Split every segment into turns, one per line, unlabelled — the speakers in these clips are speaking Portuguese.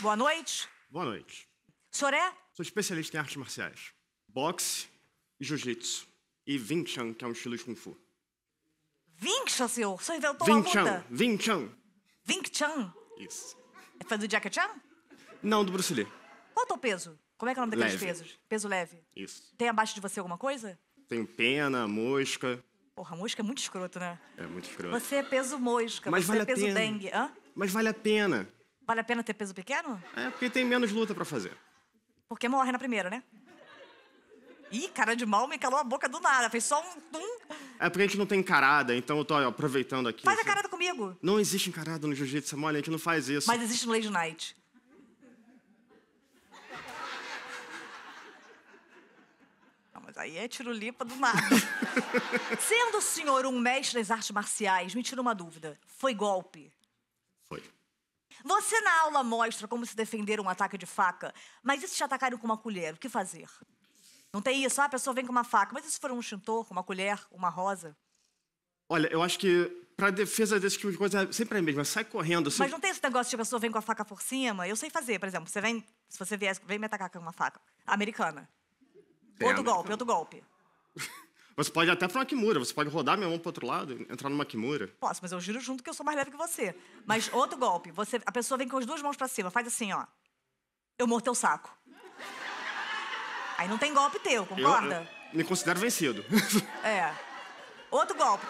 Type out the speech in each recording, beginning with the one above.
Boa noite.
Boa noite.
O senhor é?
Sou especialista em artes marciais. Boxe e jiu-jitsu. E Wing Chun, que é um estilo de Kung Fu.
Wing Chun, senhor. O senhor inventou
Wing
uma luta.
Wing Chun.
Wing Chun.
Isso.
É fã do Jackie Chan?
Não, do Bruce Lee.
Qual é o teu peso? Como é que é o nome daqueles
Leve.
pesos? Peso leve.
Isso.
Tem abaixo de você alguma coisa?
Tenho pena, mosca.
Porra, mosca é muito escroto, né?
É muito escroto.
Você é peso mosca,
Mas
você
vale
é peso dengue. Hã?
Mas vale a pena.
Vale a pena ter peso pequeno?
É, porque tem menos luta pra fazer.
Porque morre na primeira, né? Ih, cara de mal me calou a boca do nada. Fez só um.
É porque a gente não tem encarada, então eu tô aproveitando aqui.
Faz a
assim.
carada comigo.
Não existe encarada no jiu-jitsu, mole, a gente não faz isso.
Mas existe no Lady Night. Não, mas aí é tirulipa do nada. Sendo o senhor um mestre das artes marciais, me tira uma dúvida. Foi golpe? Você na aula mostra como se defender um ataque de faca, mas e se te atacarem com uma colher? O que fazer? Não tem isso? Ah, a pessoa vem com uma faca, mas e se for um extintor, uma colher, uma rosa?
Olha, eu acho que pra defesa desse tipo de coisa é sempre a mesma. Sai correndo. Assim,
Mas não tem esse negócio de a pessoa vem com a faca por cima? Eu sei fazer, por exemplo, você vem, se você vier, vem me atacar com uma faca americana.
Tem
outro
americana.
golpe, outro golpe.
Você pode até pra uma Kimura, você pode rodar minha mão pro outro lado, entrar numa Kimura.
Posso, mas eu giro junto que eu sou mais leve que você. Mas outro golpe, você, a pessoa vem com as duas mãos pra cima, faz assim, ó. Eu morro teu saco. Aí não tem golpe teu,
Eu,
concorda?
eu me considero vencido.
É. Outro golpe.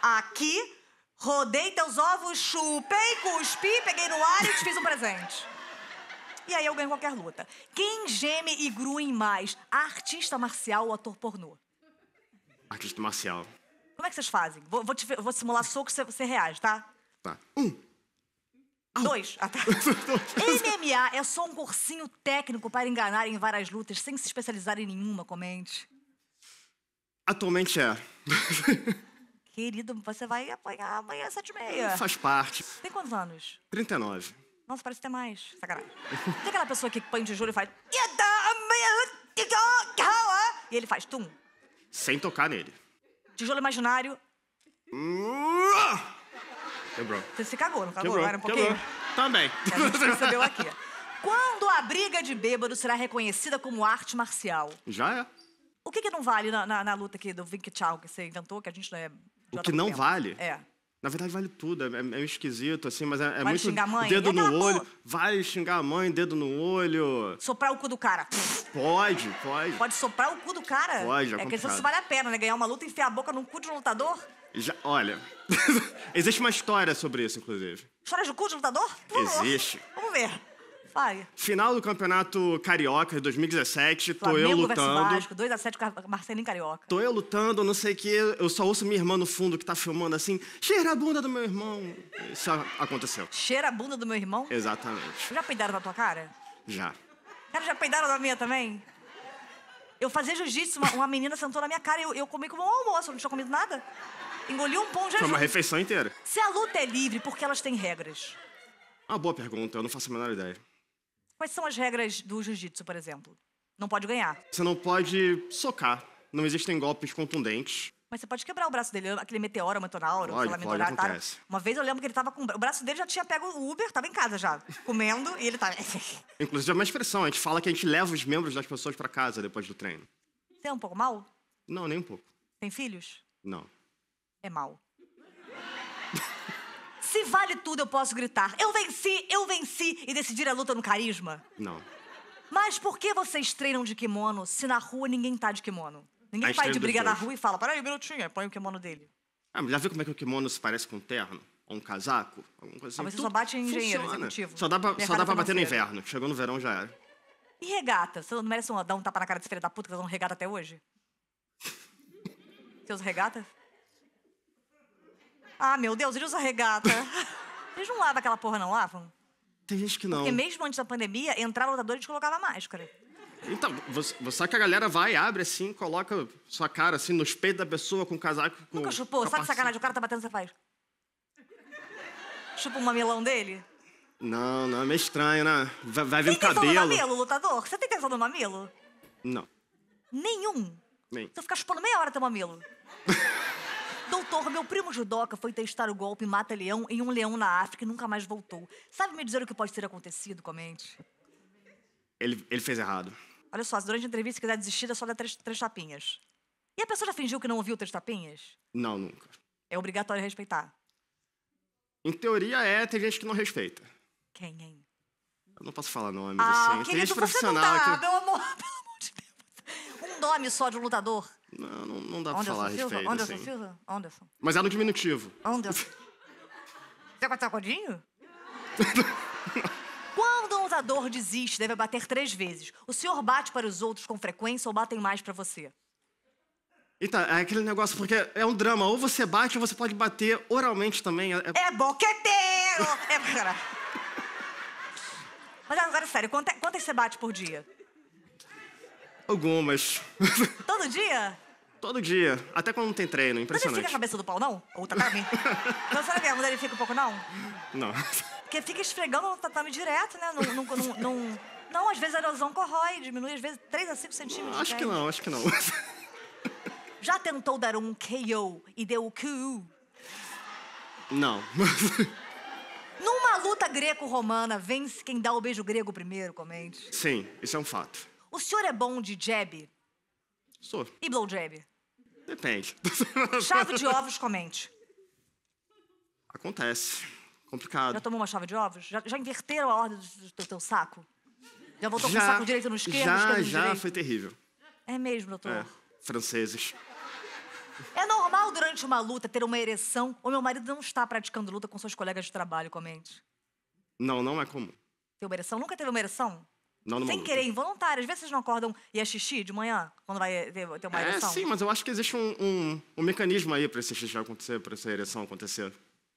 Aqui, rodei teus ovos, chupei, cuspi, peguei no ar e te fiz um presente. E aí eu ganho qualquer luta. Quem geme e grunhe mais, artista marcial ou ator pornô?
Artista marcial.
Como é que vocês fazem? Vou, vou, te, vou simular soco, você, você reage, tá?
Tá. Um.
Dois. Ah, tá. MMA é só um cursinho técnico para enganar em várias lutas, sem se especializar em nenhuma, comente.
Atualmente é.
Querido, você vai apanhar amanhã às sete e meia.
Faz parte.
Tem quantos anos?
39.
Nossa, parece ter mais. Sacanagem. Tem aquela pessoa que põe o tijolo e faz... E ele faz tum.
Sem tocar nele.
Tijolo imaginário.
Quebrou.
Você se cagou, não cagou?
Quebrou.
Era um pouquinho?
Quebrou. Também.
A gente percebeu aqui. Quando a briga de bêbado será reconhecida como arte marcial?
Já é.
O que, que não vale na, na, na luta aqui do Vink Chao que você inventou, que a gente não é...
O que
por
não
tempo?
vale?
É.
Na verdade, vale tudo. É, é meio esquisito, assim, mas é, é
Vale
muito
xingar a mãe?
dedo no
aquela
olho.
porra?
Vale xingar a mãe, dedo no olho.
Soprar o cu do cara.
Pode, pode.
Pode soprar o cu do cara?
Pode, é
É que isso
complicado.
vale a pena, né? Ganhar uma luta e enfiar a boca num cu de um lutador?
Já, olha, existe uma história sobre isso, inclusive.
História de cu de lutador? Favor.
Existe.
Vamos ver. Vai.
Final do Campeonato Carioca de 2017, tô eu
Flamengo
lutando.
Vasco, 2x7 com a Marcelinho Carioca.
Tô eu lutando, não sei o que, eu só ouço minha irmã no fundo que tá filmando assim, cheira a bunda do meu irmão. Isso aconteceu.
Cheira a bunda do meu irmão.
Exatamente.
Já peidaram na tua cara?
Já.
Cara, já peidaram na minha também? Eu fazia jiu-jitsu, uma, uma menina sentou na minha cara e eu, eu comi como um almoço, eu não tinha comido nada. Engoli um pão de
Foi uma refeição inteira.
Se a luta é livre, por que elas têm regras?
Uma boa pergunta, eu não faço a menor ideia.
Quais são as regras do jiu-jitsu, por exemplo? Não pode ganhar.
Você não pode socar. Não existem golpes contundentes.
Mas você pode quebrar o braço dele, aquele meteoro, meteorauro,
Pode,
sei lá,
pode,
tá?
acontece.
Uma vez eu lembro que ele tava com. O braço dele já tinha pego o Uber, tava em casa já, comendo, e ele tava.
Inclusive é uma expressão, a gente fala que a gente leva os membros das pessoas pra casa depois do treino.
Você é um pouco mal?
Não, nem um pouco.
Tem filhos?
Não.
É mal. Se vale tudo, eu posso gritar: Eu venci, eu venci! E decidir a luta no carisma.
Não.
Mas por que vocês treinam de kimono se na rua ninguém tá de kimono? Ninguém vai de briga na rua e fala: Peraí, um minutinho, põe o kimono dele.
Ah, mas já viu como é que o kimono se parece com um terno? Ou um casaco? Alguma coisa assim?
Ah, mas só bate em engenheiro,
funciona.
executivo.
Só dá pra, só dá pra bater no inverno. Chegou no verão já era.
E regata? Você não merece um, dar um tapa na cara desse filho da puta que tá usando regata até hoje? Você usa regata? Ah, meu Deus, ele usa regata. Eles não lavam aquela porra, não lavam?
Tem gente que não.
Porque mesmo antes da pandemia, entrava lutador e a gente colocava máscara.
Então, você, você sabe que a galera vai, abre assim, coloca sua cara assim nos peitos da pessoa com o casaco. Com,
Nunca chupou? Sabe que sacanagem? O cara tá batendo, você faz. Chupa um mamilão dele?
Não, não, é meio estranho, né? Vai, vai vir
Tem
o
tensão no
cabelo.
mamilo, lutador? Você tem tensão no mamilo?
Não,
Nenhum.
nem.
Você fica chupando meia hora teu mamilo. Dou Doutor, meu primo judoca foi testar o golpe mata-leão em um leão na África e nunca mais voltou. Sabe me dizer o que pode ter acontecido? Comente.
Ele, ele fez errado.
Olha só, se durante a entrevista quiser desistir, é só dar três, três tapinhas. E a pessoa já fingiu que não ouviu três tapinhas?
Não, nunca.
É obrigatório respeitar.
Em teoria é, tem gente que não respeita.
Quem, hein?
Eu não posso falar nomes,
Ah,
assim. Tem
querido,
gente
você não
profissional
dá,
que.
meu amor, pelo amor de Deus. Um nome só de um lutador.
Não, não, não dá pra
Anderson
falar a
Silva?
respeito,
Anderson
assim.
Silva? Anderson.
Mas é no diminutivo.
Anderson. Você vai sacudinho? Quando um lutador desiste, deve bater três vezes. O senhor bate para os outros com frequência ou batem mais para você?
Então, é aquele negócio, porque é um drama. Ou você bate, ou você pode bater oralmente também. É- é-
É boqueteiro! É, cara. Mas agora, sério, quanta- quantas você bate por dia?
Algumas.
Todo dia?
Todo dia. Até quando não tem treino.
Não
Impressionante.
danifica a cabeça do pau, não? Ou tá tatame? não, será que a mulher fica um pouco, não?
Não.
Porque fica esfregando no tatame direto, né? Não, não, não, não, não, às vezes a erosão corrói, diminui, às vezes 3 a 5 centímetros.
acho que não, acho que não.
Já tentou dar um KO e deu o KO?
Não.
Numa luta greco-romana, vence quem dá o beijo grego primeiro, comente.
Sim, isso é um fato.
O senhor é bom de jab
Sou.
e blow jab?
Depende.
Chave de ovos, comente.
Acontece.
Já
Complicado.
tomou uma chave de ovos? Já, já inverteram a ordem do, do teu saco? Já voltou com o saco direito no esquerdo,
já,
esquerdo no
já
direito?
foi terrível.
É mesmo, doutor.
É, franceses.
É normal durante uma luta ter uma ereção ou meu marido não está praticando luta com seus colegas de trabalho, comente?
Não, não é comum.
Ter uma ereção? Nunca teve uma ereção?
Não numa
Sem
luta.
querer, involuntário. Às vezes vocês não acordam e é xixi de manhã, quando vai ter, ter uma
É,
ereção?
sim, mas eu acho que existe um, um, um mecanismo aí pra esse xixi acontecer, pra essa ereção acontecer.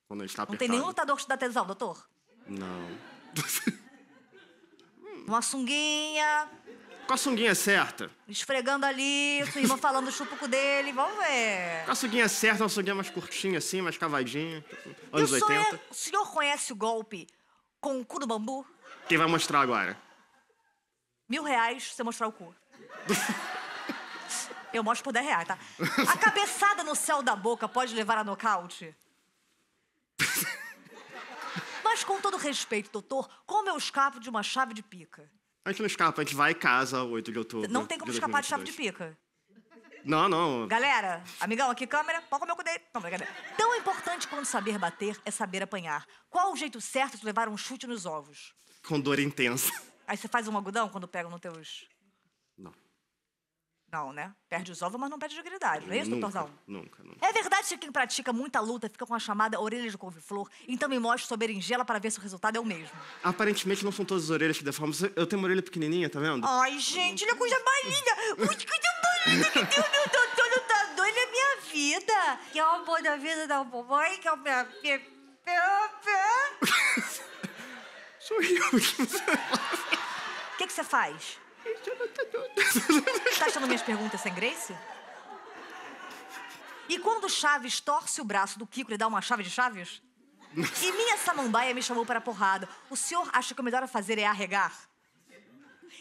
Quando a gente tá
Não
apertado.
tem nenhum lutador que te dá tesão, doutor?
Não.
Uma sunguinha,
Com a sunguinha certa.
esfregando ali, sua irmã falando chupa o cu dele, vamos ver.
Com a sunguinha certa, uma sunguinha mais curtinha assim, mais cavadinha. Anos
e o senhor,
80.
o senhor conhece o golpe com o cu do bambu?
Quem vai mostrar agora?
Mil reais se você mostrar o cu. Eu mostro por 10 reais, tá? A cabeçada no céu da boca pode levar a nocaute? Mas com todo respeito, doutor, como eu escapo de uma chave de pica?
A gente não escapa, a gente vai e casa 8 de outubro.
Não tem como
de
escapar de chave de
2022.
pica.
Não, não.
Galera, amigão, aqui câmera, pode comer o cu dele. Não, brincadeira. Tão importante quanto saber bater é saber apanhar. Qual o jeito certo de levar um chute nos ovos?
Com dor intensa.
Aí você faz um algodão quando pega nos teus...
Não.
Não, né? Perde os ovos, mas não perde dignidade. Não é isso,
nunca,
doutorzão?
nunca, nunca.
É verdade que quem pratica muita luta fica com a chamada orelha de couve-flor? Então me mostre sua berinjela para ver se o resultado é o mesmo.
Aparentemente não são todas as orelhas que deformam. Eu tenho uma orelha pequenininha, tá vendo?
Ai, gente, olha a coisa mais linda! Ui, mais linda que tem o meu doutor lutador, ele é minha vida! Que é o amor da vida da mamãe, que é o minha...
Sou eu.
O que que você faz? Tá achando minhas perguntas sem grace? E quando o Chaves torce o braço do Kiko e dá uma chave de chaves? E minha samambaia me chamou para a porrada. O senhor acha que o melhor a fazer é arregar?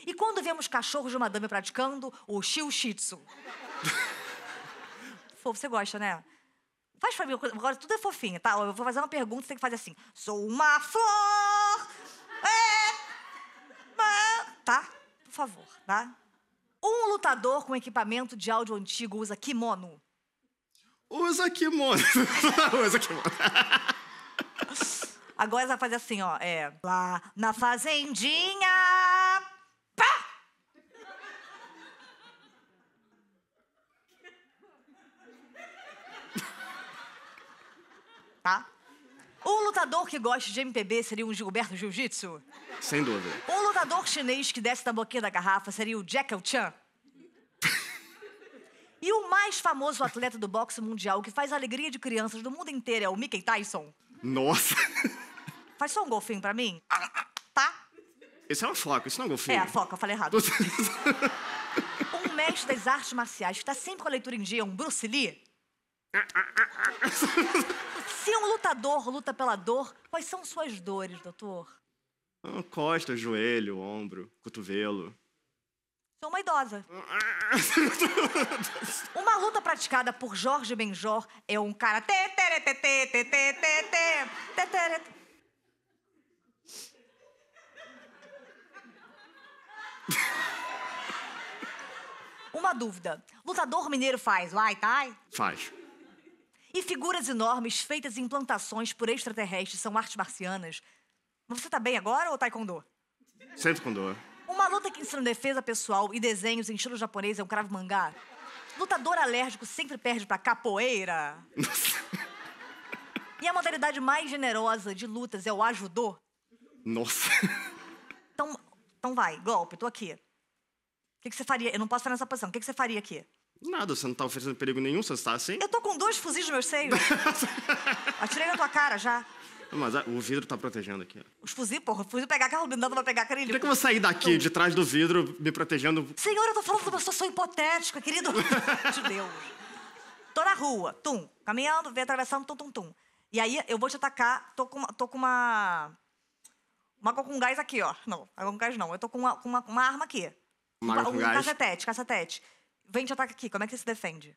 E quando vemos cachorros de madame praticando o shiu shitsu? Fofo, você gosta, né? Faz pra mim, agora tudo é fofinho, tá? Eu vou fazer uma pergunta, você tem que fazer assim. Sou uma flor, é, Tá? Por favor, tá? Um lutador com equipamento de áudio antigo usa kimono.
Usa kimono. Usa kimono.
Agora você vai fazer assim, ó. É. Lá na fazendinha. Pá! Tá? Um lutador que gosta de MPB seria um Gilberto Jiu-Jitsu?
Sem dúvida.
Um lutador chinês que desce na boquinha da garrafa seria o Jackie Chan? E o mais famoso atleta do boxe mundial que faz a alegria de crianças do mundo inteiro é o Mickey Tyson?
Nossa.
Faz só um golfinho pra mim? Tá?
Isso é uma foca, isso não é um golfinho.
É, a foca, eu falei errado. Um mestre das artes marciais que tá sempre com a leitura em dia, um Bruce Lee? Se um lutador luta pela dor, quais são suas dores, doutor?
Ah, Costa, joelho, ombro, cotovelo.
Sou uma idosa. Uma luta praticada por Jorge Benjor é um cara. Uma dúvida. Lutador mineiro faz Muay Thai?
Faz.
E figuras enormes feitas em plantações por extraterrestres são artes marcianas. Mas você tá bem agora ou taekwondo?
Sempre com dor.
Uma luta que ensina defesa pessoal e desenhos em estilo japonês é um Krav Maga. Lutador alérgico sempre perde pra capoeira. E a modalidade mais generosa de lutas é o ajudô.
Nossa.
Então, então vai, golpe, tô aqui. O que, que você faria? Eu não posso ficar nessa posição. O que, que você faria aqui?
Nada, você não tá oferecendo perigo nenhum, você está assim?
Eu tô com dois fuzis nos meus seios. Atirei na tua cara já.
Mas ah, o vidro tá protegendo aqui.
Os fuzis, porra, fuzil pegar carro blindado vai pegar carilho.
Por que, que eu vou sair daqui, de trás do vidro, me protegendo?
Senhor, eu tô falando de uma situação hipotética, querido. de Deus. Tô na rua, tum, caminhando, vem atravessando, tum, tum, tum. E aí eu vou te atacar, tô com uma. Tô com uma, uma com gás aqui, ó. Não, água com gás não. Eu tô com uma, com uma, uma arma aqui.
Uma água com
um
gás?
cacetete, cacetete. Vem te atacar aqui, como é que você se defende?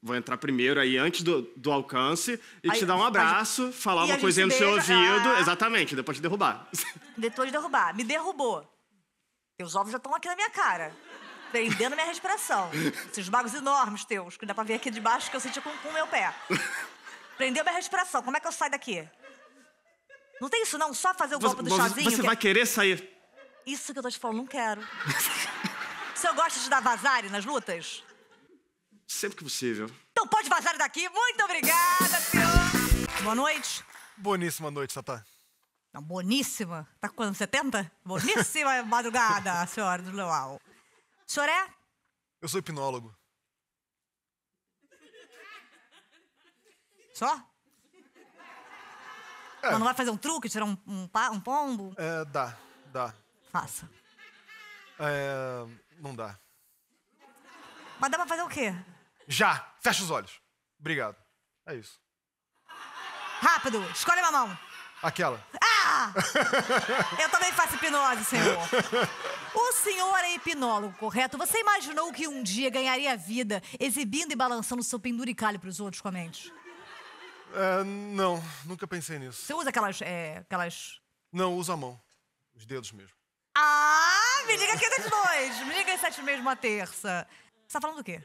Vou entrar primeiro aí, antes do, do alcance, e
Aí,
te dar um abraço, falar
e a
uma
gente
coisinha no
se
seu ouvido.
ah.
Exatamente, depois te derrubar.
Depois de derrubar. Me derrubou. Teus ovos já estão aqui na minha cara. Prendendo minha respiração. Esses bagos enormes teus, que dá pra ver aqui de baixo que eu senti com o meu pé. Prendeu minha respiração. Como é que eu saio daqui? Não tem isso, não. Só fazer o golpe do chazinho.
você
que é-
vai querer sair.
Isso que eu tô te falando, não quero. o senhor gosta de dar vazare nas lutas?
Sempre que possível.
Então pode vazar daqui. Muito obrigada, senhor. Boa noite.
Boníssima noite, Tatá.
Não, boníssima. Tá com quanto? 70? Boníssima madrugada, senhora do Leal. O senhor é?
Eu sou hipnólogo.
Só?
É.
Não, não vai fazer um truque, tirar um, um, um pombo?
É, dá, dá.
Faça.
É, não dá.
Mas dá pra fazer o quê?
Já! Fecha os olhos. Obrigado. É isso.
Rápido, escolhe uma mão.
Aquela.
Ah! Eu também faço hipnose, senhor. O senhor é hipnólogo, correto? Você imaginou que um dia ganharia vida exibindo e balançando seu penduricalho pros outros com a mente?
É, não, nunca pensei nisso.
Você usa aquelas, é, aquelas...
Não, usa a mão. Os dedos mesmo.
Ah, me liga aqui das dois. Me liga às sete mesmo uma terça. Você tá falando do quê?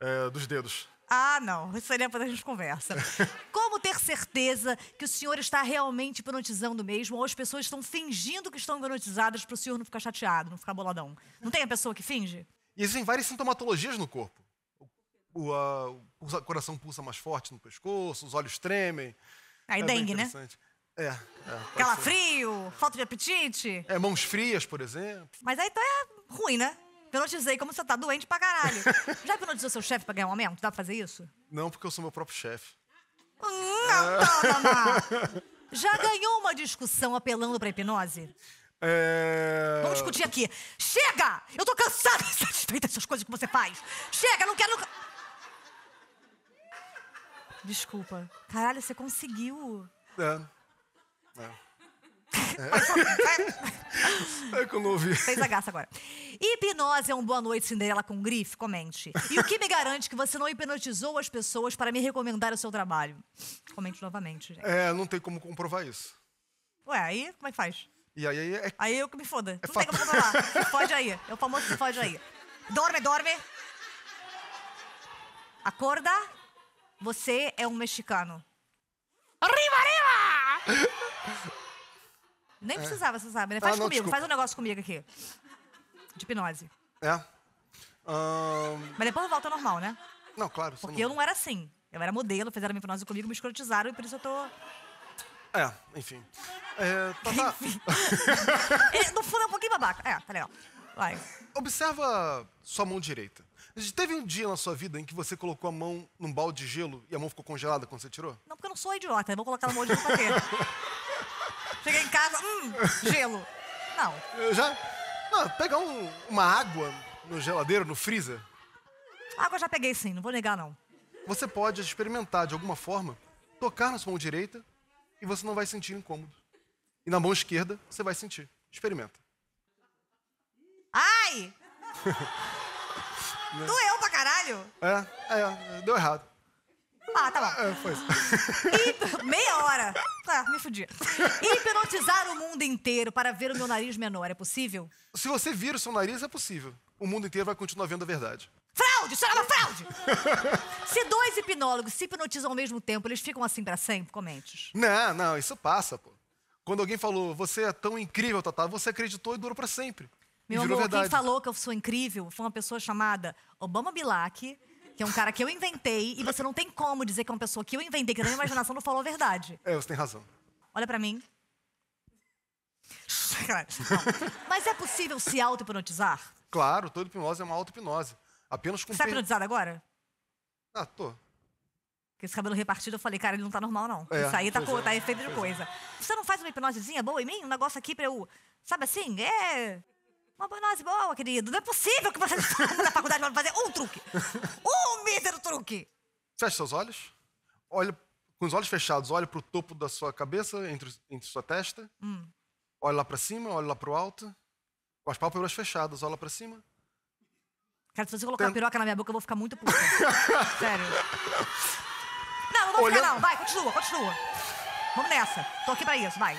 É, dos dedos.
Ah, não. Isso seria depois a gente conversa. Como ter certeza que o senhor está realmente hipnotizando mesmo ou as pessoas estão fingindo que estão hipnotizadas para o senhor não ficar chateado, não ficar boladão? Não tem a pessoa que finge?
E existem várias sintomatologias no corpo. O, a- o coração pulsa mais forte no pescoço, os olhos tremem.
Aí
é
dengue, né?
É, é.
Calafrio, falta de apetite.
É, mãos frias, por exemplo.
Mas aí então é ruim, né? Hipnotizei como você tá doente pra caralho. Já hipnotizou seu chefe pra ganhar um aumento? Dá pra fazer isso?
Não, porque eu sou meu próprio chefe.
Hum, Não, toma. Já ganhou uma discussão apelando pra hipnose?
É...
Vamos discutir aqui. Chega! Eu tô cansada e satisfeita dessas coisas que você faz. Chega, não quero. Desculpa. Caralho, você conseguiu.
É. É que eu não ouvi.
Fez a graça agora. Hipnose é um boa noite, Cinderela com grife? Comente. E o que me garante que você não hipnotizou as pessoas para me recomendar o seu trabalho? Comente novamente, gente.
É, não tem como comprovar isso.
Ué, aí como é que faz?
E aí é.
Aí eu que me foda. não tem como comprovar. Se fode aí. É o famoso se fode aí. Dorme, dorme. Acorda. Você é um mexicano. Arriba, arriba! Nem precisava, você sabe, né? Faz
Ah, não,
comigo,
desculpa.
faz um negócio comigo aqui. De hipnose.
É. Ahn,
Mas depois volta ao normal, né?
Não, claro. você
Porque eu não era assim. Eu era modelo, fizeram uma hipnose comigo, me escrotizaram e por isso eu tô.
É, enfim. É, Tatá,
É, no fundo é um pouquinho babaca. É, tá legal. Vai.
observa sua mão direita. Teve um dia na sua vida em que você colocou a mão num balde de gelo e a mão ficou congelada quando você tirou?
Não, porque eu não sou idiota, eu vou colocar no molde pra ter. Cheguei em casa, hum, gelo. Não.
Já. Não, pegar um- uma água no geladeiro, no freezer,
Água eu já peguei sim, não vou negar não.
você pode experimentar de alguma forma, tocar na sua mão direita e você não vai sentir incômodo. E na mão esquerda você vai sentir. Experimenta.
Ai! Doeu pra caralho?
É, é, deu errado.
Ah, tá bom.
É, foi isso.
Meia hora. Ah, me fudi. Hipnotizar o mundo inteiro para ver o meu nariz menor é possível?
Se você vira o seu nariz, é possível. O mundo inteiro vai continuar vendo a verdade.
Fraude! Isso era uma fraude! se dois hipnólogos se hipnotizam ao mesmo tempo, eles ficam assim pra sempre? Comente.
Não, não, isso passa, pô. Quando alguém falou, você é tão incrível, Tatá, você acreditou e durou pra sempre.
Meu amor,
verdade.
quem falou que eu sou incrível foi uma pessoa chamada Obama Bilac, que é um cara que eu inventei, e você não tem como dizer que é uma pessoa que eu inventei, que na minha imaginação não falou a verdade.
É, você tem razão.
Olha pra mim. Mas é possível se auto-hipnotizar?
Claro, toda hipnose é uma auto-hipnose. Apenas com...
Você tá hipnotizado agora?
Ah, tô.
Porque esse cabelo repartido, eu falei, cara, ele não tá normal, não.
É,
Isso aí tá, co-
é,
tá efeito de coisa. Você não faz uma hipnosezinha boa em mim? Um negócio aqui pra eu. Sabe assim? É. Uma hipnose boa, querido. Não é possível que você na faculdade vai fazer um truque. Um mísero truque.
Feche seus olhos. Olha, com os olhos fechados, olha pro topo da sua cabeça, entre, entre sua testa.
Hum.
Olha lá pra cima, olha lá pro alto. Com as pálpebras fechadas, olha pra cima.
Cara, se você colocar uma
Tem-
piroca na minha boca, eu vou ficar muito puta. Sério. Não, não vou
Olhando-
ficar, não. Vai, continua, continua. Vamos nessa. Tô aqui pra isso, vai.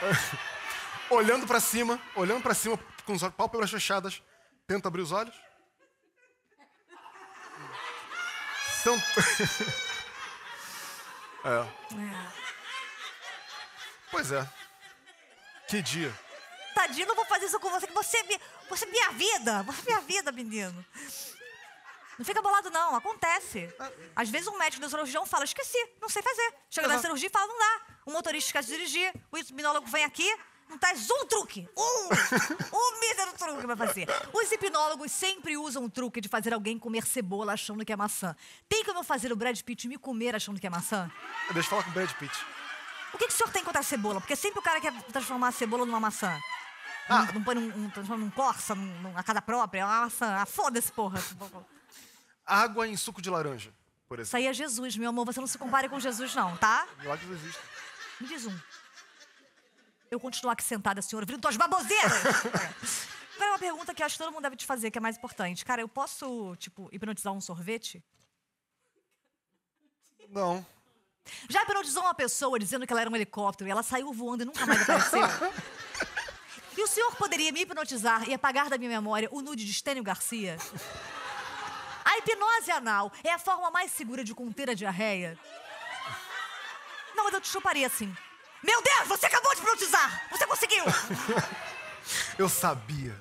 Olhando pra cima, olhando pra cima, com as pálpebras fechadas, tenta abrir os olhos. São... é. Pois é. Que dia.
Tadinho, não vou fazer isso com você, que você, é você é minha vida. Você é minha vida, menino. Não fica bolado, não. Acontece. Às vezes um médico do cirurgião fala, esqueci, não sei fazer. Chega na
Exato.
cirurgia e fala, não dá. O motorista esquece de dirigir, o hipnólogo vem aqui, não traz um truque. Um! um mísero truque pra fazer. Os hipnólogos sempre usam o truque de fazer alguém comer cebola achando que é maçã. Tem como eu fazer o Brad Pitt me comer achando que é maçã?
Deixa eu falar com o Brad Pitt.
O que, que o senhor tem contra a cebola? Porque sempre o cara quer transformar a cebola numa maçã.
Ah.
Não, põe num, um, transforma num Corsa, num, numa casa própria, é uma maçã. Ah, foda-se, porra.
Água em suco de laranja, por
Isso
exemplo.
aí é Jesus, meu amor. Você não se compare com Jesus, não, tá?
Milagres existem.
Me diz um. Eu continuar aqui sentada, senhora, ouvindo tuas baboseiras. Agora, uma pergunta que acho que todo mundo deve te fazer, que é mais importante. Cara, eu posso, tipo, hipnotizar um sorvete?
Não.
Já hipnotizou uma pessoa dizendo que ela era um helicóptero e ela saiu voando e nunca mais apareceu? e o senhor poderia me hipnotizar e apagar da minha memória o nude de Stênio Garcia? A hipnose anal é a forma mais segura de conter a diarreia? Não, mas eu te chuparia assim. Meu Deus, você acabou de hipnotizar! Você conseguiu!
Eu sabia.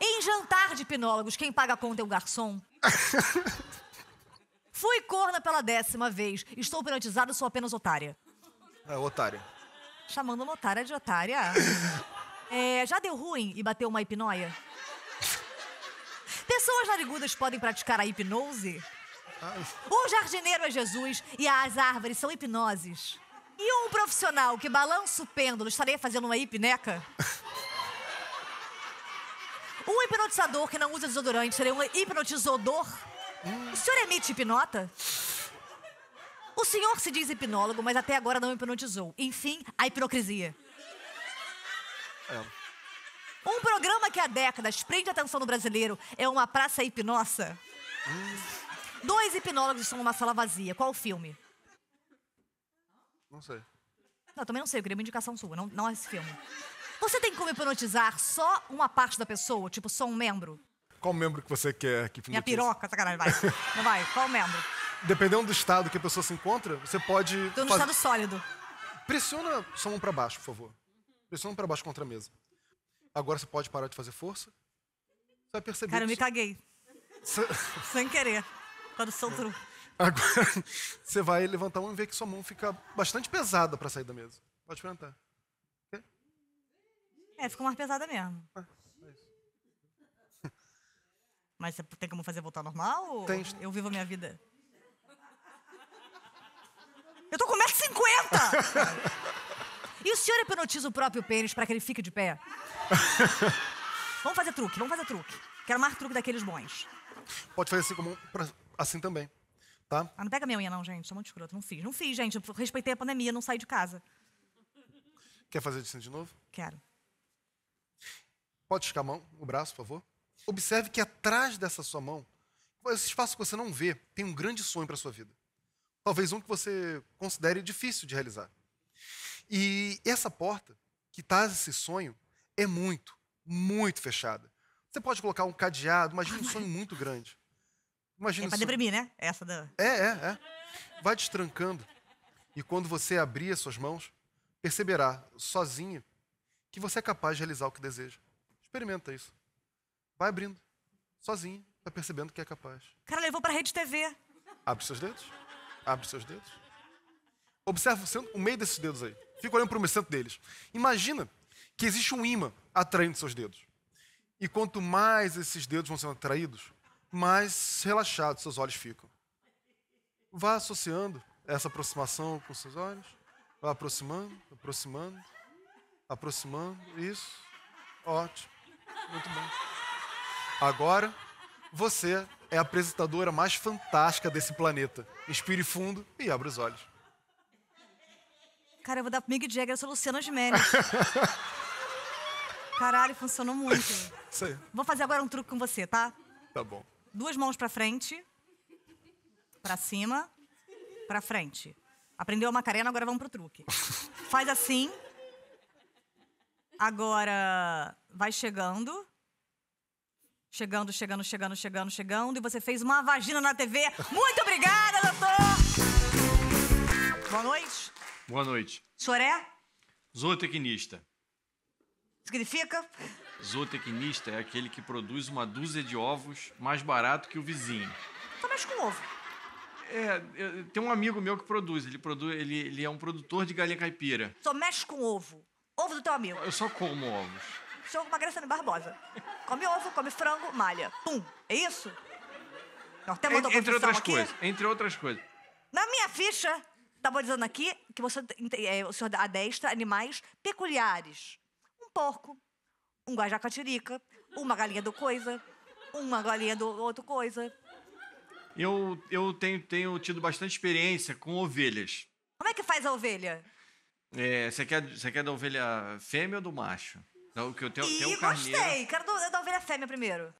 Em jantar de hipnólogos, quem paga a conta é o garçom. Fui corna pela décima vez. Estou hipnotizado, sou apenas otária.
É, otária.
Chamando uma otária de otária. É, já deu ruim e bateu uma hipnoia? Pessoas narigudas podem praticar a hipnose? O jardineiro é Jesus e as árvores são hipnoses. E um profissional que balança o pêndulo estaria fazendo uma hipneca? Um hipnotizador que não usa desodorante seria um hipnotizador? O senhor emite hipnota? O senhor se diz hipnólogo, mas até agora não hipnotizou. Enfim, a hipocrisia.
É.
Um programa que há décadas prende a atenção do brasileiro é uma praça hipnosa. Dois hipnólogos estão numa sala vazia. Qual o filme?
Não sei.
Não, também não sei, eu queria uma indicação sua, não, não esse filme. Você tem como hipnotizar só uma parte da pessoa, tipo só um membro?
Qual membro que você quer que
Minha
hipnotize?
piroca, sacanagem, vai. Não vai, qual membro?
Dependendo do estado que a pessoa se encontra, você pode.
Tô no
faz-
estado sólido.
Pressiona sua mão pra baixo, por favor. Pressiona pra baixo contra a mesa. Agora você pode parar de fazer força. Você vai perceber.
Cara, eu me caguei,
você-
sem querer. Quando sou tru.
Agora você vai levantar a mão e ver que sua mão fica bastante pesada pra sair da mesa. Pode experimentar.
É, ficou mais pesada mesmo.
É isso.
Mas você tem como fazer voltar normal? Ou
Tem.
Eu vivo a minha vida. Eu tô com 1,50m! e o senhor hipnotiza o próprio pênis pra que ele fique de pé? vamos fazer truque, vamos fazer truque. Quero mais truque daqueles bons.
Pode fazer assim, como, assim também. Tá?
Ah, não pega minha unha não, gente. Sou muito escroto. Não fiz. Não fiz, gente. Eu respeitei a pandemia, não saí de casa.
Quer fazer isso de novo?
Quero.
Pode esticar a mão, o braço, por favor. observe que atrás dessa sua mão, esse espaço que você não vê, tem um grande sonho para sua vida. Talvez um que você considere difícil de realizar. E essa porta que traz esse sonho é muito, muito fechada. Você pode colocar um cadeado, imagina um sonho muito grande. Imagina
É pra deprimir, né? Essa da.
é, é, é. Vai destrancando. E quando você abrir as suas mãos, perceberá sozinho que você é capaz de realizar o que deseja. Experimenta isso. Vai abrindo. Sozinho. Vai percebendo que é capaz.
O cara levou pra rede TV.
Abre seus dedos. Abre seus dedos. Observa o, centro, o meio desses dedos aí. Fica olhando para o centro deles. Imagina que existe um imã atraindo seus dedos. E quanto mais esses dedos vão sendo atraídos, mais relaxados seus olhos ficam. Vá associando essa aproximação com seus olhos. Vá aproximando, aproximando, aproximando. Isso. Ótimo. Muito bom. Agora, você é a apresentadora mais fantástica desse planeta. Inspire fundo e abra os olhos.
Cara, eu vou dar pro Mick Jagger, eu sou Luciana Gimenez. Caralho, funcionou muito.
Isso aí.
Vou fazer agora um truque com você, tá?
Tá bom.
Duas mãos pra frente, pra cima, pra frente. Aprendeu a Macarena, agora vamos pro truque. Faz assim. Agora vai chegando. Chegando, chegando, chegando, chegando, chegando. E você fez uma vagina na TV. Muito obrigada, doutor! Boa noite.
Boa noite.
O senhor é?
Zootecnista.
Significa?
Zootecnista é aquele que produz uma dúzia de ovos mais barato que o vizinho.
Só mexe com ovo.
É, eu- tem um amigo meu que produz. Ele, produz ele, ele é um produtor de galinha caipira.
Só mexe com ovo. Ovo do teu amigo.
Eu só como ovos.
O senhor Magracene Barbosa. Come ovo, come frango, malha. Pum. É isso? Nós temos outra
En- entre
profissão
outras
aqui.
coisas. Entre outras coisas.
Na minha ficha, tava dizendo aqui que você, é, o senhor adestra animais peculiares. Um porco, um guajacatirica, uma galinha do coisa, uma galinha do outro coisa.
Eu, eu tenho, tenho tido bastante experiência com ovelhas.
Como é que faz a ovelha?
É, Você quer, você quer da ovelha fêmea ou do macho? Não, que eu tenho, tenho
Ih,
carneiro.
gostei. Quero do- da ovelha fêmea primeiro.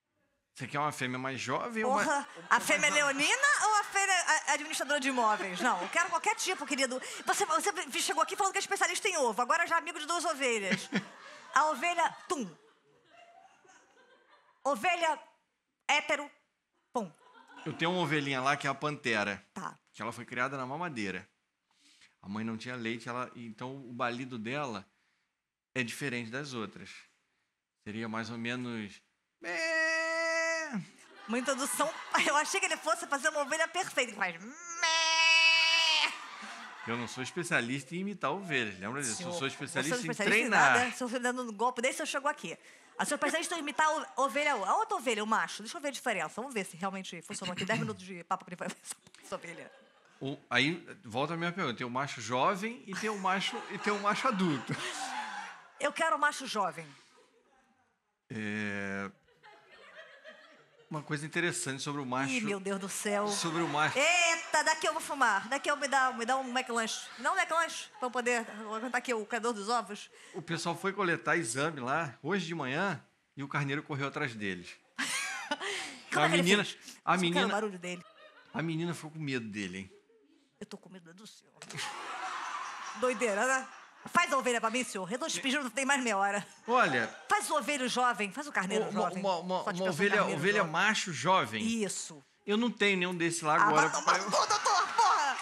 Você quer uma fêmea mais jovem ou
Porra, a fêmea leonina ou a fêmea a- administradora de imóveis? Não, eu quero qualquer tipo, querido. Você, você chegou aqui falando que é especialista em ovo, agora já é amigo de duas ovelhas. A ovelha, tum. Ovelha hétero, pum.
Eu tenho uma ovelhinha lá que é a pantera.
Tá.
que ela foi criada na mamadeira. A mãe não tinha leite, ela, então o balido dela é diferente das outras. Seria mais ou menos.
Uma introdução. Eu achei que ele fosse fazer uma ovelha perfeita. Ele faz.
Eu não sou especialista em imitar ovelhas, lembra disso? Eu
Senhor,
sou especialista,
você é
em
especialista
treinar.
nada. Se eu dando um golpe desse, eu chego aqui. A sua especialista em imitar ovelha. A outra ovelha, o macho. Deixa eu ver a diferença. Vamos ver se realmente funcionou aqui. 10 minutos de papo pra essa ovelha.
O- aí volta a minha pergunta: tem o macho jovem e tem o macho e tem o macho adulto.
Eu quero o macho jovem.
É, Uma coisa interessante sobre o macho.
Ih, meu Deus do céu.
Sobre o macho.
Eita, daqui eu vou fumar. Daqui eu me dá, me dá um McLanche. Me dá um McLanche pra eu poder aguentar aqui o criador dos ovos.
O pessoal foi coletar exame lá hoje de manhã e o carneiro correu atrás deles.
Como
a
é que ele
menina,
fez?
a
quero o
menina,
barulho dele.
a menina ficou com medo dele, hein?
Eu tô com medo do senhor. Doideira, né? Faz a ovelha pra mim, senhor. Eu tô despedindo, não tem mais meia hora.
Olha,
Faz o ovelho jovem, faz o carneiro
uma,
jovem.
uma- uma- uma
peço um
ovelha, ovelha
jovem.
macho jovem.
Isso.
Eu não tenho nenhum desse lá
Ah,
agora.
vai tomar
pra eu-
cu, doutor, porra!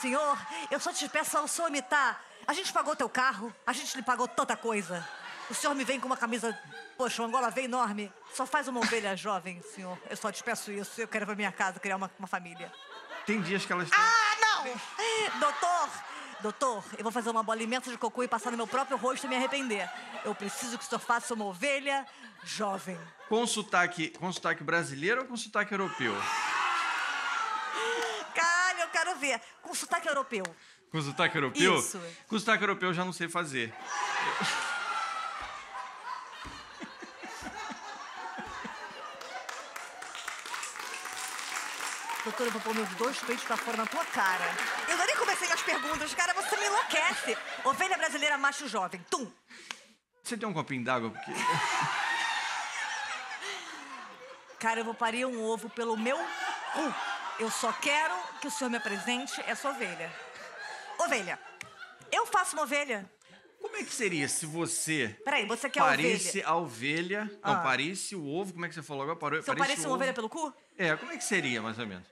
Senhor, eu só te peço ao senhor imitar. A gente pagou teu carro, a gente lhe pagou tanta coisa. O senhor me vem com uma camisa, poxa, uma gola bem enorme. Só faz uma ovelha jovem, senhor. Eu só te peço isso. Eu quero ir pra minha casa, criar uma, uma família.
Tem dias que elas têm.
Ah, não! Doutor! Doutor, eu vou fazer uma bola imensa de cocô e passar no meu próprio rosto e me arrepender. Eu preciso que o senhor faça uma ovelha jovem.
Com sotaque, com sotaque brasileiro ou com sotaque europeu?
Caralho, eu quero ver. Com sotaque europeu.
Com sotaque europeu?
Isso.
Com sotaque europeu eu já não sei fazer.
Doutor, eu vou pôr meus dois peitos pra fora na tua cara. Eu comecei as perguntas, cara, você me enlouquece. Ovelha brasileira macho jovem. Tum.
Você tem um copinho d'água? Porque...
Cara, eu vou parir um ovo pelo meu cu. Eu só quero que o senhor me apresente essa ovelha. Ovelha. Eu faço uma ovelha.
Como é que seria se você
Peraí, você quer
parisse
ovelha?
a ovelha... Não,
Ah.
parisse o ovo, como é que você falou agora? Parou,
Se eu
parisse
uma
ovo.
ovelha pelo cu?
É, como é que seria, mais ou menos?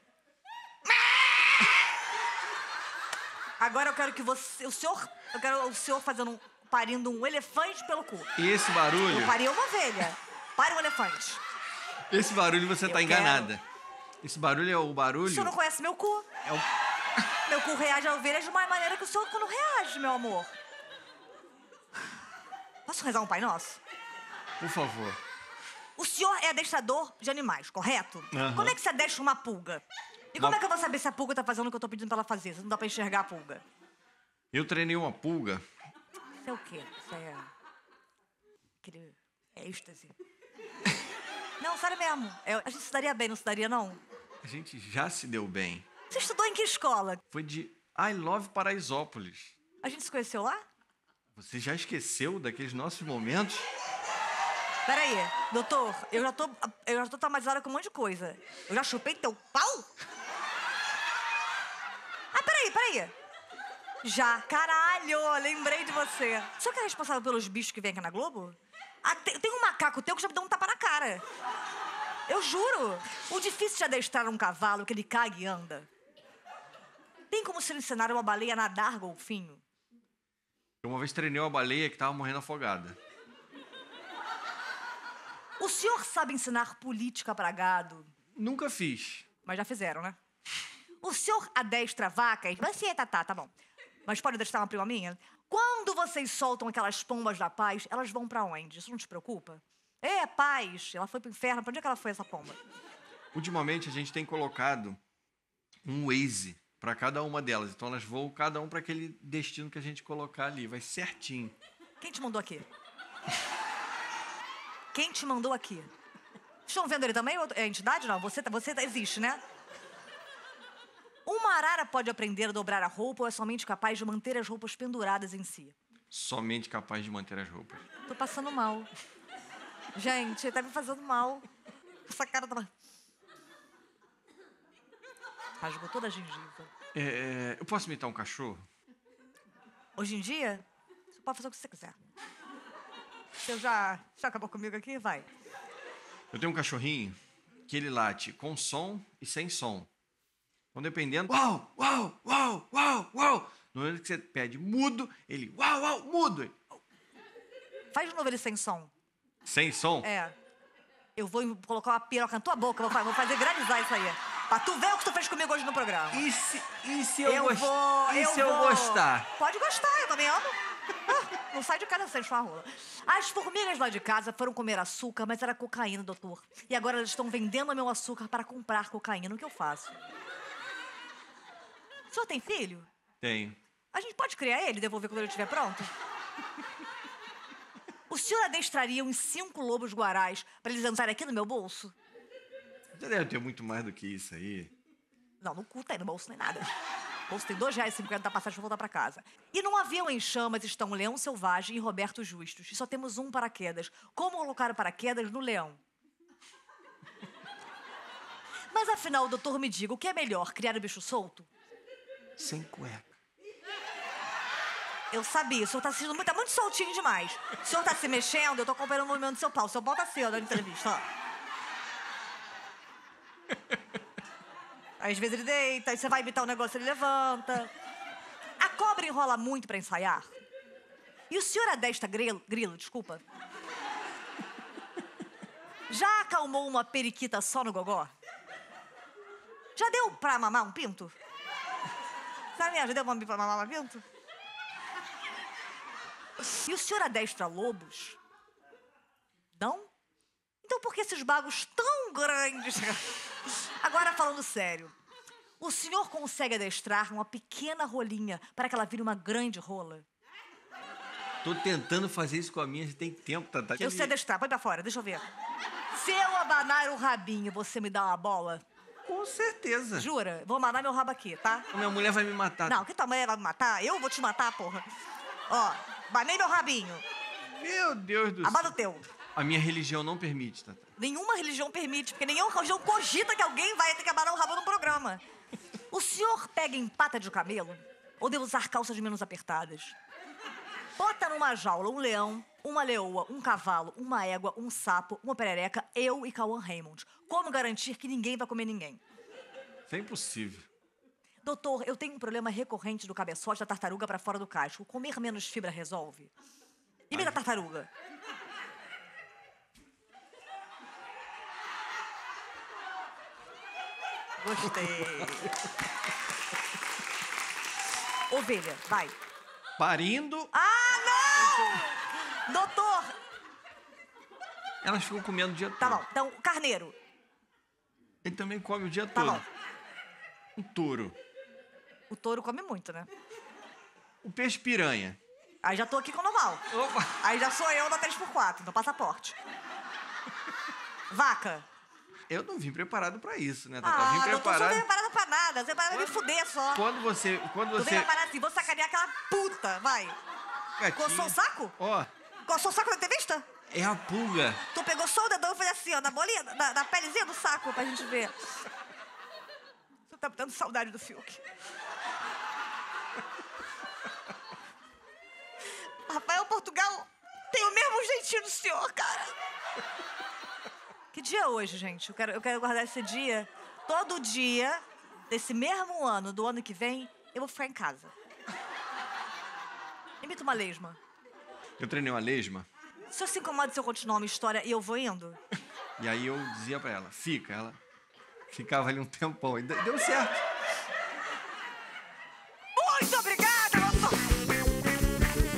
Agora eu quero que você. O senhor. Eu quero o senhor fazendo um. parindo um elefante pelo cu.
E esse barulho...
Eu parei uma ovelha. Pare um elefante.
Esse barulho você
Eu
tá enganada. Esse barulho é o barulho...
O senhor não conhece meu cu?
É o...
Meu cu reage a ovelha de uma maneira que o senhor não reage, meu amor. Posso rezar um Pai Nosso?
Por favor.
O senhor é adestrador de animais, correto?
Aham.
Como é que você adestra uma pulga? E como
Uma-
é que eu vou saber se a pulga tá fazendo o que eu tô pedindo pra ela fazer? Se não dá pra enxergar a pulga.
Eu treinei uma pulga.
Isso é o quê? Isso é. Aquele. É êxtase. Não, sério mesmo. É, a gente se daria bem, não se daria, não?
A gente já se deu bem.
Você estudou em que escola?
Foi de I Love Paraisópolis.
A gente se conheceu lá?
Você já esqueceu daqueles nossos momentos?
Peraí, doutor, eu já tô. Eu já tô traumatizada com um monte de coisa. Eu já chupei teu pau? Ah, peraí, peraí. Já, caralho, lembrei de você. O senhor que é responsável pelos bichos que vem aqui na Globo? Ah, tem, tem um macaco teu que já me deu um tapa na cara. Eu juro. O difícil de adestrar um cavalo que ele caga e anda. Tem como se ensinar uma baleia a nadar, golfinho?
Eu uma vez treinei uma baleia que tava morrendo afogada.
O senhor sabe ensinar política pra gado?
Nunca fiz.
Mas já fizeram, né? O senhor adestra vacas? Você, Tatá, tá bom. Mas pode adestrar uma prima minha? Quando vocês soltam aquelas pombas da paz, elas vão pra onde? Isso não te preocupa? É, paz. Ela foi pro inferno. Pra onde é que ela foi, essa pomba?
Ultimamente a gente tem colocado um Waze pra cada uma delas. Então elas voam cada um pra aquele destino que a gente colocar ali. Vai certinho.
Quem te mandou aqui? Quem te mandou aqui? Estão vendo ele também? É entidade? Não, você, tá- você tá- existe, né? Uma arara pode aprender a dobrar a roupa ou é somente capaz de manter as roupas penduradas em si?
Somente capaz de manter as roupas.
Tô passando mal. Gente, tá me fazendo mal. Essa cara tá. Rasgou toda a gengiva.
É, eu posso imitar um cachorro?
Hoje em dia, você pode fazer o que você quiser. Você já, já acabou comigo aqui? Vai.
Eu tenho um cachorrinho que ele late com som e sem som. Então, dependendo. Uau, uau, uau, uau, uau. No momento que você pede mudo, ele uau, uau, mudo. Ele,
Faz de novo ele sem som.
Sem som?
É. Eu vou colocar uma piroca na tua boca, vou fa- vou fazer granizar isso aí. Pra tu ver o que tu fez comigo hoje no programa.
E se, e se eu, gost-
vou,
E
eu
se eu
vou.
gostar?
Pode gostar, eu também amo. Ah, Não sai de casa sem uma rola. As formigas lá de casa foram comer açúcar, mas era cocaína, doutor. E agora elas estão vendendo meu açúcar para comprar cocaína. O que eu faço? O senhor tem filho?
Tenho.
A gente pode criar ele e devolver quando ele estiver pronto? O senhor adestraria uns cinco lobos guarais para eles entrarem aqui no meu bolso?
Você deve ter muito mais do que isso aí.
Não, no cu tem, no bolso nem nada. O bolso tem dois reais e da passagem pra voltar pra casa. E num avião em chamas estão Leão Selvagem e Roberto Justus. E só temos um paraquedas. Como colocar o paraquedas no leão? Mas afinal, doutor, me diga, o que é melhor, criar o bicho solto?
Sem cueca.
Eu sabia, o senhor tá sendo muito, tá muito soltinho demais. O senhor tá se mexendo, eu tô acompanhando o movimento do seu pau. O seu pau tá ó, na entrevista, ó. Às vezes ele deita, aí você vai imitar um negócio, ele levanta. A cobra enrola muito pra ensaiar. E o senhor adesta grilo, grilo, desculpa. Já acalmou uma periquita só no gogó? Já deu pra mamar um pinto? Sabe, já deu pra mamar pinto? E o senhor adestra lobos? Não? Então por que esses bagos tão grandes? Agora falando sério. O senhor consegue adestrar uma pequena rolinha para que ela vire uma grande rola?
Tô tentando fazer isso com a minha, já tem tempo, Tata.
Eu sei adestrar, põe pra fora, deixa eu ver. Se eu abanar o rabinho, você me dá uma bola?
Com certeza.
Jura? Vou mandar meu rabo aqui, tá?
Minha mulher vai me matar.
Não, que tua mãe vai me matar? Eu vou te matar, porra. Ó, banei meu rabinho.
Meu Deus do
Abada
céu.
o teu.
A minha religião não permite, Tata.
Nenhuma religião permite, porque nenhuma religião cogita que alguém vai ter que abanar o rabo no programa. O senhor pega em pata de camelo ou deve usar calças menos apertadas? Bota numa jaula um leão, uma leoa, um cavalo, uma égua, um sapo, uma perereca, eu e Cauã Raymond. Como garantir que ninguém vai comer ninguém?
Isso é impossível.
Doutor, eu tenho um problema recorrente do cabeçote da tartaruga pra fora do casco. Comer menos fibra resolve? Imita a tartaruga. Gostei. Ovelha, vai.
Parindo,
Ah, não! Doutor,
elas ficam comendo o dia
tá
todo.
bom. Então, carneiro,
Ele também come o dia
tá
todo.
bom.
Um touro.
O touro come muito, né?
O peixe piranha.
Aí já tô aqui com o normal.
Opa!
Aí já sou eu da 3x4, no passaporte. Vaca.
Eu não vim preparado pra isso, né, Tata?
Ah,
vim
você não
preparado.
veio preparada pra nada. Você veio para me fuder só.
Quando você. Quando
Tu
você.
veio preparada assim, vou sacanear aquela puta, vai.
Gatinha.
Coçou o saco?
Ó,
Coçou o saco na entrevista?
é a pulga.
Tu pegou só o dedão e fez assim, ó, na bolinha, na, na pelezinha do saco, pra gente ver. Você tá dando saudade do Fiuk. Rafael Portugal tem o mesmo jeitinho do senhor, cara. Que dia é hoje, gente? Eu quero, eu quero guardar esse dia. Todo dia desse mesmo ano, do ano que vem, eu vou ficar em casa. Imita uma lesma.
Eu treinei uma lesma.
O senhor se incomoda se eu continuar uma história e eu vou indo?
E aí eu dizia pra ela, fica. Ela ficava ali um tempão. E de- deu certo.